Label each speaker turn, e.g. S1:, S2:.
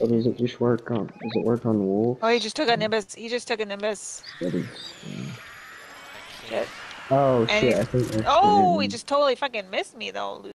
S1: Oh, does it just work on? Does it work on wolf?
S2: Oh, he just took a Nimbus. He just took a Nimbus. Shit.
S1: Oh
S2: And
S1: shit!
S2: Oh, he just totally fucking missed me though.